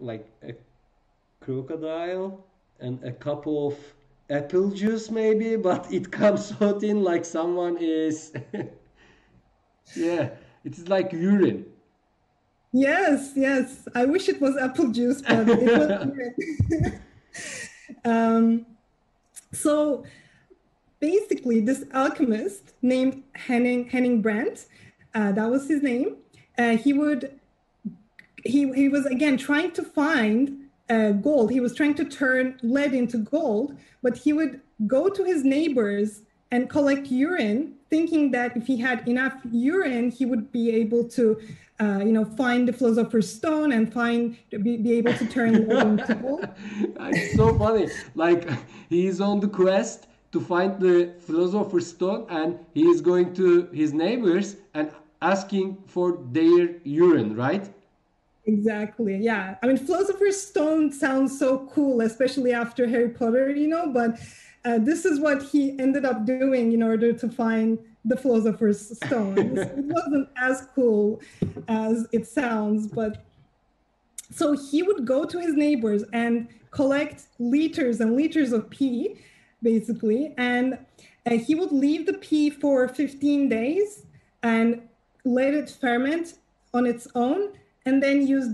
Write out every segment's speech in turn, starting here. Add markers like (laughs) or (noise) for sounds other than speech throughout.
like a crocodile and a cup of apple juice maybe (laughs) but it comes out in like someone is (laughs) yeah it is like urine. Yes yes. I wish it was apple juice but it was (laughs) urine. Um, so basically this alchemist named henning henning brandt uh, that was his name uh, he would he, he was again trying to find uh, gold. He was trying to turn lead into gold, but he would go to his neighbors and collect urine, thinking that if he had enough urine, he would be able to, uh, you know, find the philosopher's stone and find be, be able to turn lead into gold. (laughs) it's so funny. Like he's on the quest to find the philosopher's stone, and he is going to his neighbors and asking for their urine, right? Exactly. Yeah. I mean, Philosopher's Stone sounds so cool, especially after Harry Potter, you know, but uh, this is what he ended up doing in order to find the Philosopher's Stone. it (laughs) wasn't as cool as it sounds, but so he would go to his neighbors and collect liters and liters of pee, basically, and uh, he would leave the pee for 15 days and let it ferment on its own and then use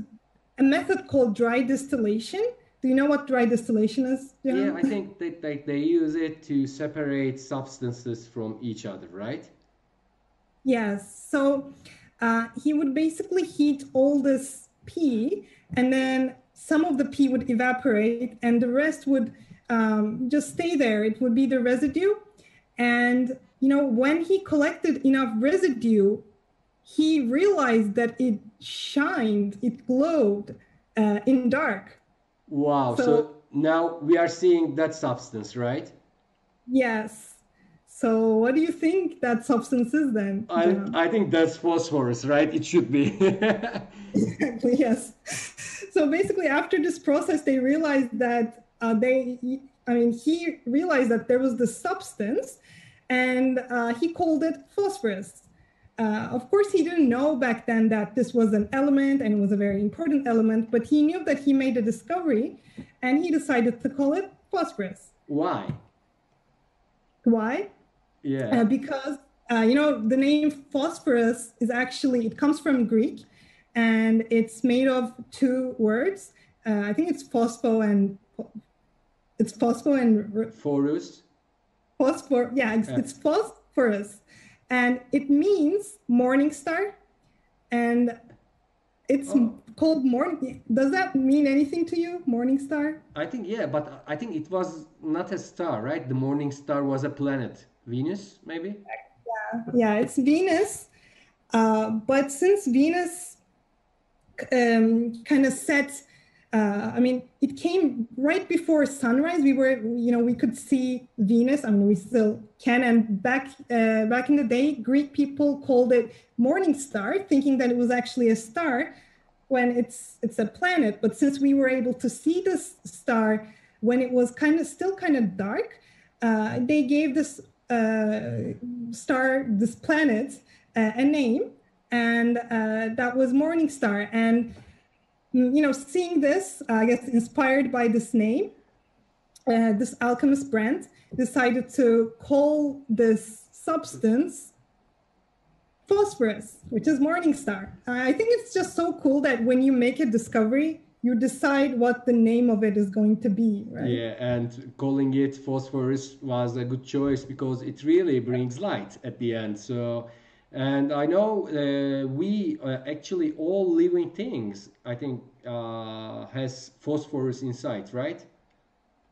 a method called dry distillation. Do you know what dry distillation is? John? Yeah, I think they, they, they use it to separate substances from each other, right? Yes. So uh, he would basically heat all this pee, and then some of the pee would evaporate, and the rest would um, just stay there. It would be the residue. And, you know, when he collected enough residue, he realized that it shined, it glowed uh, in dark. Wow. So, so, now we are seeing that substance, right? Yes. So what do you think that substance is then? I, I think that's phosphorus, right? It should be. exactly, (laughs) (laughs) yes. So basically, after this process, they realized that uh, they, I mean, he realized that there was the substance and uh, he called it phosphorus. Uh, of course, he didn't know back then that this was an element and it was a very important element, but he knew that he made a discovery and he decided to call it phosphorus. Why? Why? Yeah. Uh, because, uh, you know, the name phosphorus is actually, it comes from Greek and it's made of two words. Uh, I think it's phospho and it's phospho and. Phorus? Phosphor, yeah, it's, it's phosphorus and it means morning star. And it's oh. called morning does that mean anything to you morning star? I think yeah but i think it was not a star right? The morning star was a planet. Venus maybe? Yeah yeah it's venus. Uh, but since venus um, kind of sets uh, I mean, it came right before sunrise. We were, you know, we could see Venus. I mean, we still can. And back uh, back in the day, Greek people called it morning star, thinking that it was actually a star when it's it's a planet. But since we were able to see this star when it was kind of still kind of dark, uh, they gave this uh, star, this planet, uh, a name, and uh, that was Morning Star. And you know, seeing this, uh, I guess inspired by this name, uh, this alchemist Brandt decided to call this substance phosphorus, which is morning star. I think it's just so cool that when you make a discovery, you decide what the name of it is going to be, right? Yeah, and calling it phosphorus was a good choice because it really brings light at the end. So and I know uh, we uh, actually all living things, I think, uh, has phosphorus inside, right?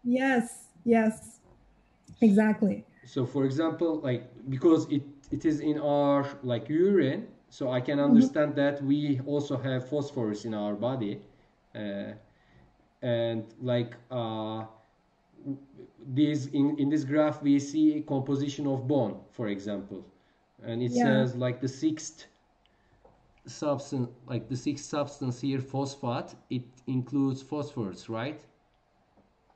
Yes, yes, exactly. So, for example, like because it, it is in our like urine, so I can mm-hmm. understand mm-hmm. that we also have phosphorus in our body, uh, and like uh, this in in this graph we see a composition of bone, for example and it yeah. says like the sixth substance like the sixth substance here phosphate it includes phosphorus right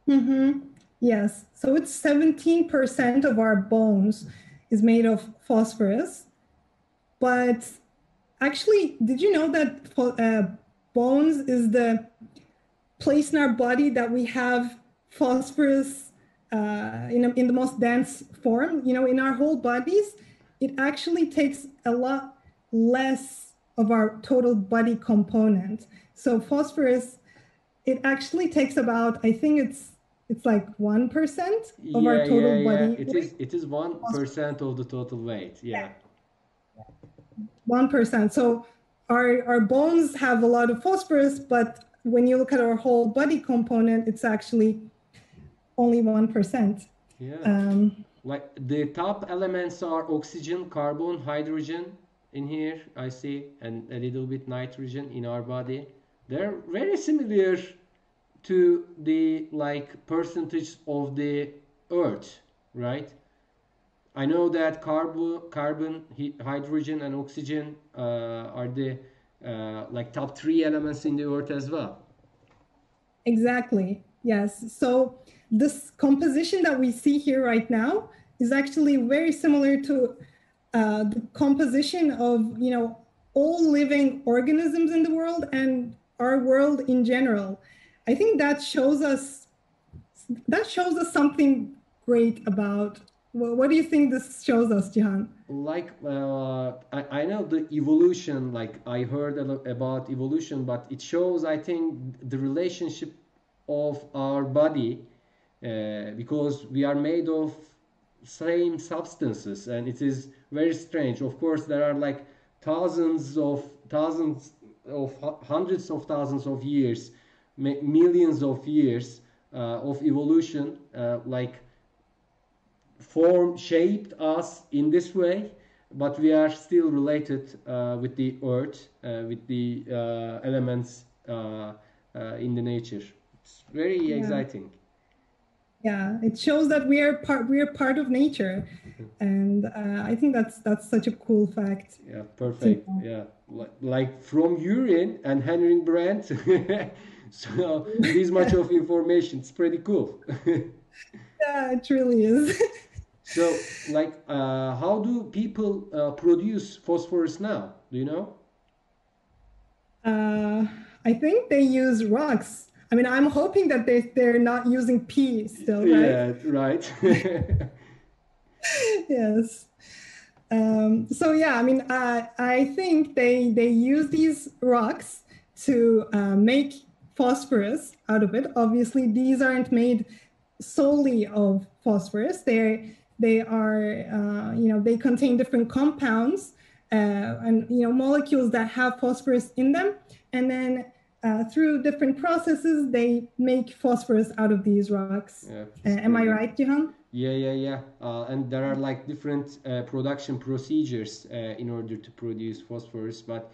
mm-hmm yes so it's 17% of our bones is made of phosphorus but actually did you know that uh, bones is the place in our body that we have phosphorus uh, in, a, in the most dense form. You know, in our whole bodies, it actually takes a lot less of our total body component. So phosphorus, it actually takes about, I think it's it's like one percent of yeah, our total yeah, body. yeah. It is it is one percent of the total weight. Yeah. One percent. So our our bones have a lot of phosphorus, but when you look at our whole body component, it's actually only one percent. Yeah. Um, like the top elements are oxygen, carbon, hydrogen in here, I see, and a little bit nitrogen in our body. They're very similar to the like percentage of the earth, right? I know that carbon, carbon, hydrogen, and oxygen uh, are the uh, like top three elements in the earth as well. Exactly. Yes. So this composition that we see here right now is actually very similar to uh, the composition of you know all living organisms in the world and our world in general. I think that shows us that shows us something great about. What do you think this shows us, Jihan? like uh, I, I know the evolution like i heard about evolution but it shows i think the relationship of our body uh, because we are made of same substances and it is very strange. Of course there are like thousands of thousands of hundreds of thousands of years millions of years uh, of evolution uh, like form shaped us in this way but we are still related uh, with the earth uh, with the uh, elements in the nature it's very Yeah. exciting Yeah, it shows that we are part we are part of nature, (laughs) and uh, I think that's that's such a cool fact. yeah perfect yeah Li- like from urine and henry brand (laughs) so this much of information it's pretty cool (laughs) Yeah, it really is. so like uh, how do people uh, produce phosphorus now do you know Uh, I think they use rocks. I mean, I'm hoping that they they're not using pee still, right? yeah right (laughs) yes. Um, so yeah, I mean, I I think they they use these rocks to uh, make phosphorus out of it. Obviously, these aren't made solely of phosphorus. They they are uh, you know they contain different compounds uh, and you know molecules that have phosphorus in them, and then uh, through different processes they make phosphorus out of these rocks. yeah Uh, am I right, Jihan? Yeah, yeah, yeah. Uh, and there are like different uh, production procedures uh, in order to produce phosphorus, but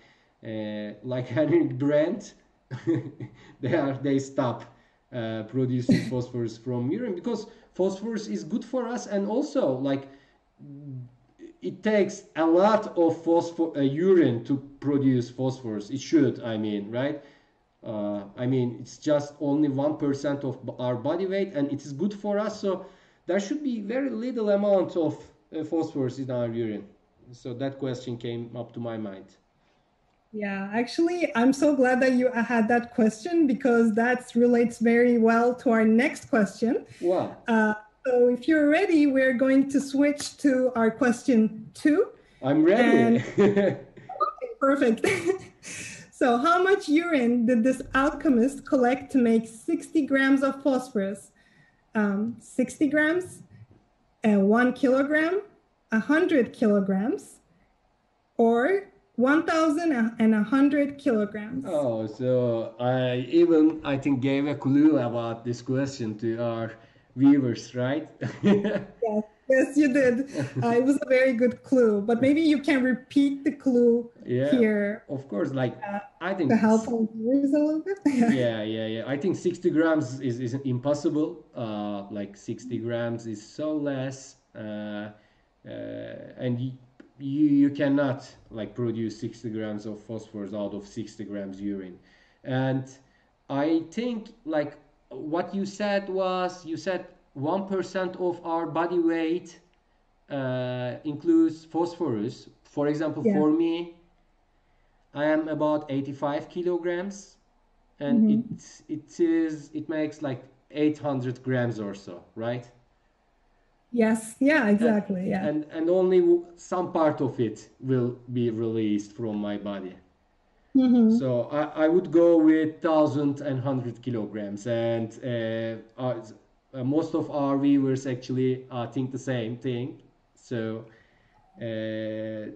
uh, like (laughs) Henry Brandt, (laughs) they are they stop uh, producing (laughs) phosphorus from urine because phosphorus is good for us, and also like it takes a lot of phosphor uh, urine to produce phosphorus. It should, I mean, right? Uh, I mean, it's just only one percent of our body weight, and it is good for us. So there should be very little amount of uh, phosphorus in our urine. So that question came up to my mind. Yeah, actually, I'm so glad that you had that question because that relates very well to our next question. Wow. Uh, so, if you're ready, we're going to switch to our question two. I'm ready. (laughs) Perfect. (laughs) so, how much urine did this alchemist collect to make 60 grams of phosphorus? Um, 60 grams, uh, one kilogram, 100 kilograms, or 1,100 kilograms? oh, so I even I think gave a clue about this question to our viewers, right? (laughs) Yes, yes, you did. (laughs) Uh, it was a very good clue, but maybe you can repeat the clue yeah. here Of course, like I think to help a little bit. (laughs) yeah yeah yeah i think 60 grams is, is impossible uh like 60 grams is so less uh, uh and y- you you cannot like produce 60 grams of phosphorus out of 60 grams urine and i think like what you said was you said 1% of our body weight uh, includes phosphorus for example Yeah. for me I am about 85 kilograms, and Mm-hmm. it it is it makes like 800 grams or so, right? Yes. Yeah. Exactly. Yeah. And and only some part of it will be released from my body. Mhm. So I, I would go with thousand and hundred kilograms, and uh, uh, most of our viewers actually uh, think the same thing. So uh,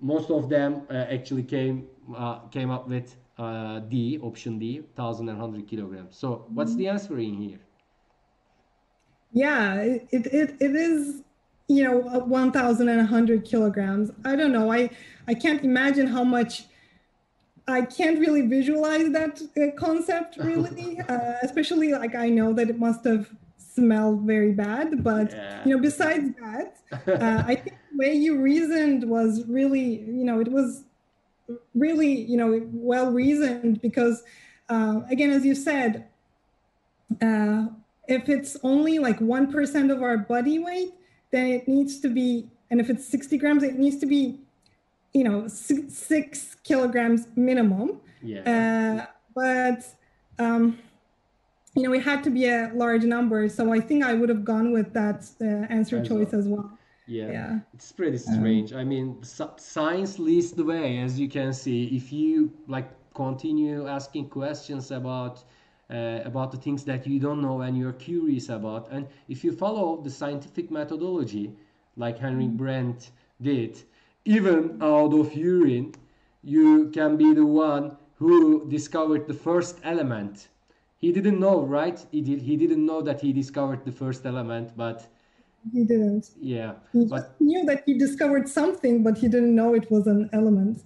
most of them uh, actually came uh, came up with uh, D option D, thousand and hundred kilograms. So what's the answer in here? Yeah, it, it, it, it is, you know, 1,100 kilograms. I don't know. I, I can't imagine how much, I can't really visualize that uh, concept (laughs) really, uh, especially like I know that it must have smelled very bad. But, Yeah. you know, besides that, (laughs) uh, I think the way you reasoned was really, you know, it was really, you know, well reasoned because, uh, again, as you said, uh, if it's only like 1% of our body weight, then it needs to be, and if it's 60 grams, it needs to be, you know, six, six kilograms minimum. Yeah. Uh, but, um, you know, it had to be a large number. So I think I would have gone with that uh, answer As choice well. as well. Yeah, Yeah. it's pretty strange. I mean, science leads the way, as you can see. If you like continue asking questions about uh, about the things that you don't know and you're curious about, and if you follow the scientific methodology, like Henry Brent did, even out of urine, you can be the one who discovered the first element. He didn't know, right? He did. He didn't know that he discovered the first element, but He didn't. yeah, He but just knew that he discovered something, but he didn't know it was an element.